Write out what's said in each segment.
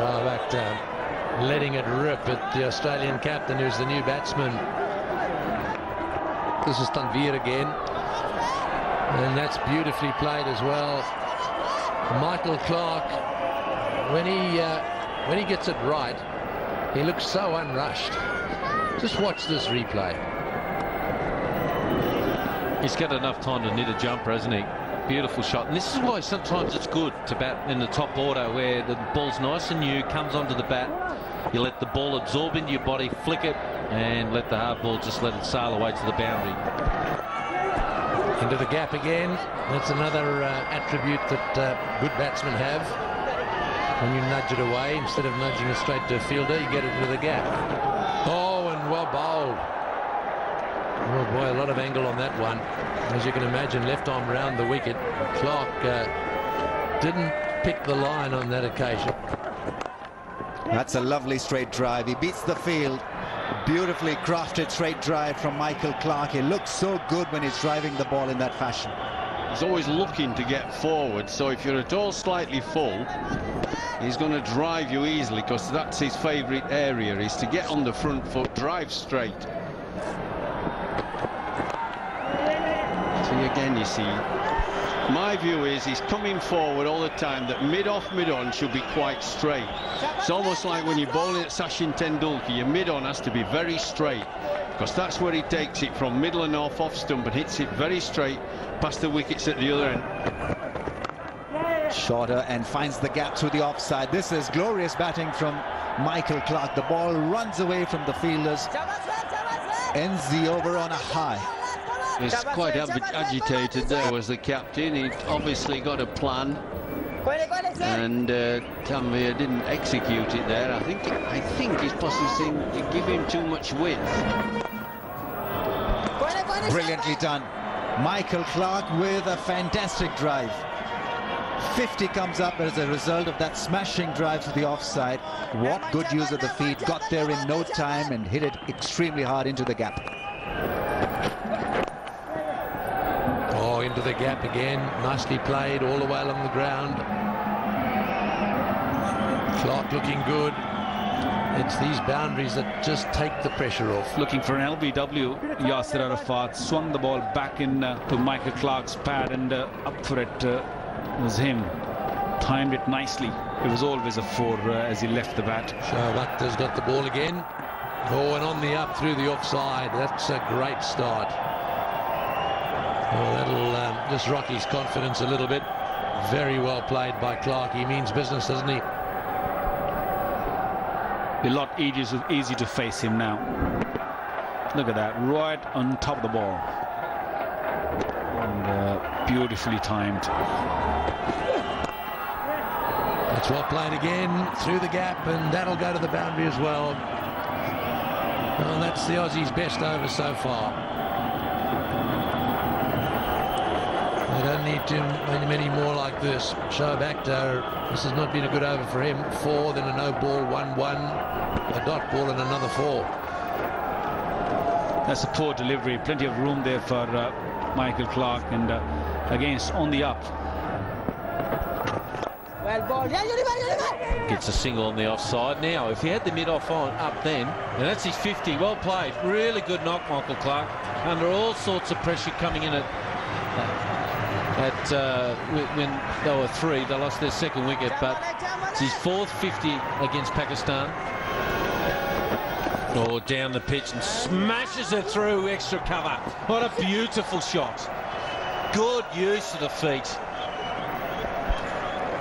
Shoaib Akhtar letting it rip at the Australian captain, who's the new batsman. This is Tanvir again. And that's beautifully played as well. Michael Clarke, when he uh, when he gets it right, he looks so unrushed. Just watch this replay. He's got enough time to knit a jumper, hasn't he? Beautiful shot. And this is why sometimes it's good to bat in the top order where the ball's nice and new, comes onto the bat. You let the ball absorb into your body, flick it, and let the hard ball just let it sail away to the boundary. Into the gap again. That's another uh, attribute that uh, good batsmen have. When you nudge it away, instead of nudging it straight to a fielder, you get it into the gap. Oh, and well bowled. Boy, a lot of angle on that one. As you can imagine, left arm round the wicket. Clarke uh, didn't pick the line on that occasion. That's a lovely straight drive. He beats the field. Beautifully crafted straight drive from Michael Clarke. He looks so good when he's driving the ball in that fashion. He's always looking to get forward, so if you're at all slightly full, he's going to drive you easily because that's his favourite area, is to get on the front foot, drive straight. See, again, you see, my view is he's coming forward all the time that mid-off, mid-on should be quite straight. It's almost like when you're bowling at Sachin Tendulkar, your mid-on has to be very straight because that's where he takes it from middle and off off stump and hits it very straight past the wickets at the other end. Shorter and finds the gap through the offside. This is glorious batting from Michael Clarke. The ball runs away from the fielders, ends the over on a high. He's quite agitated there was the captain. He'd obviously got a plan. And uh, didn't execute it there. I think I think he's possibly saying you give him too much width. Brilliantly done. Michael Clarke with a fantastic drive. 50 comes up as a result of that smashing drive to the offside. What good use of the feet. Got there in no time and hit it extremely hard into the gap. Into the gap again. Nicely played all the way along the ground. Clarke looking good. It's these boundaries that just take the pressure off. Looking for an LBW, Yasir Arafat swung the ball back in uh, to Michael Clarke's pad and uh, up for it uh, was him. Timed it nicely. It was always a four uh, as he left the bat. Shoaib Akhtar's got the ball again. Oh, and on the up through the offside. That's a great start. Oh, that'll um, just rock his confidence a little bit. Very well played by Clarke. He means business, doesn't he? A lot easier, easy to face him now. Look at that, right on top of the ball. And uh, beautifully timed. It's well played again through the gap, and that'll go to the boundary as well. Well, that's the Aussies' best over so far. They don't need too many more like this. Shoaib Akhtar, this has not been a good over for him. Four, then a no ball, one, one, a dot ball, and another four. That's a poor delivery. Plenty of room there for uh, Michael Clarke and uh, against on the up. well, Gets a single on the offside. Now, if he had the mid-off on up then, and that's his 50. Well played. Really good knock, Michael Clarke. Under all sorts of pressure coming in at at uh, when they were three. They lost their second wicket, but it's his fourth 50 against Pakistan. Or oh, down the pitch and smashes it through extra cover. What a beautiful shot. Good use of the feet.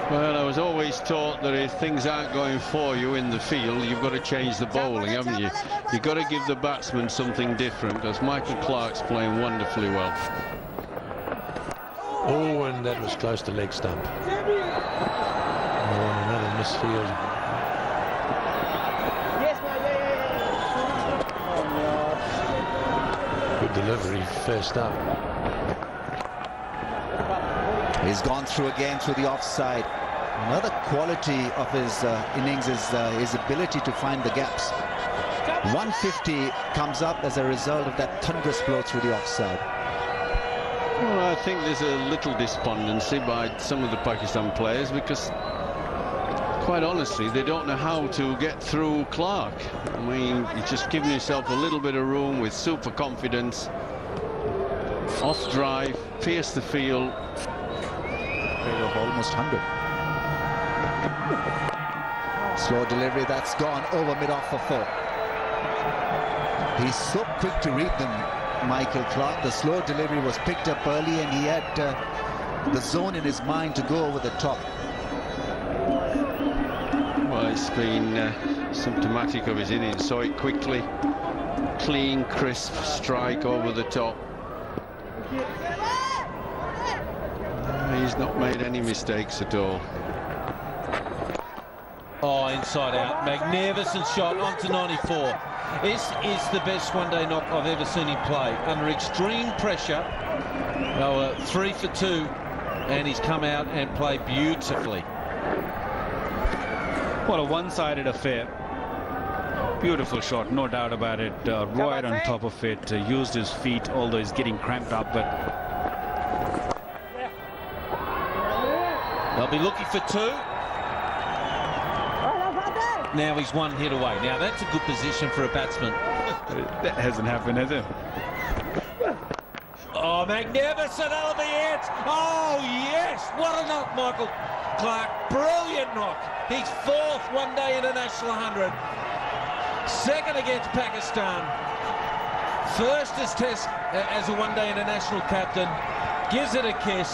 Well, I was always taught that if things aren't going for you in the field, you've got to change the bowling, haven't you? You've got to give the batsman something different because Michael Clarke's playing wonderfully well. Oh, and that was close to leg stump. Oh, another misfield. Good delivery first up. He's gone through again through the offside. Another quality of his uh, innings is uh, his ability to find the gaps. 150 comes up as a result of that thunderous blow through the offside. Well, I think there's a little despondency by some of the Pakistan players because quite honestly, they don't know how to get through Clarke. I mean, he's just giving himself a little bit of room with super confidence. Off drive, pierce the field. Of almost 100. Slow delivery, that's gone over mid-off for four. He's so quick to read them, Michael Clarke. The slow delivery was picked up early and he had uh, the zone in his mind to go over the top. Well, it's been uh, symptomatic of his innings. Saw it quickly. Clean, crisp strike over the top. He's not made any mistakes at all. Oh, inside out. Magnificent shot onto 94. This is the best one-day knock I've ever seen him play. Under extreme pressure, they were three for two, and he's come out and played beautifully. What a one-sided affair. Beautiful shot, no doubt about it. Uh, right on top of it, uh, used his feet, although he's getting cramped up, but They'll be looking for two. Now he's one hit away. Now that's a good position for a batsman. that hasn't happened, has it? Oh, magnificent. That'll be it. Oh, yes. What a knock, Michael Clarke. Brilliant knock. He's fourth one-day international 100. Second against Pakistan. First as test as a one-day international captain. Gives it a kiss.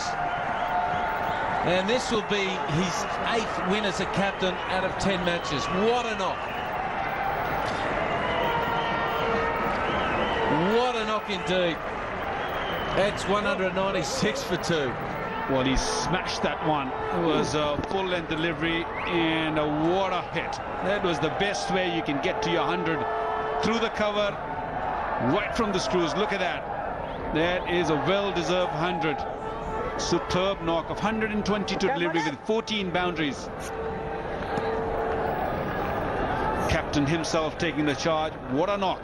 And this will be his eighth win as a captain out of 10 matches. What a knock. What a knock indeed. That's 196 for two. Well, he smashed that one. It was a full-length delivery, and a a hit. That was the best way you can get to your 100. Through the cover, right from the screws. Look at that. That is a well-deserved 100. Superb knock of 122 delivery with 14 boundaries. Captain himself taking the charge. What a knock.